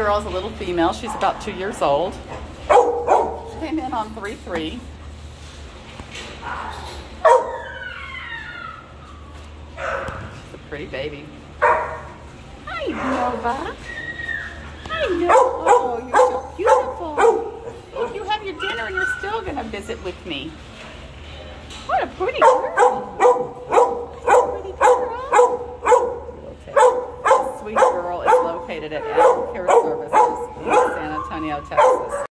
girl is a little female. She's about two years old. She came in on 3 3. She's a pretty baby. Hi, Nova. Hi, Nova. Oh, you're so beautiful. You have your dinner and you're still going to visit with me. What a pretty girl. What a Pretty girl. Okay. Sweet girl located at Animal Care Services in San Antonio, Texas.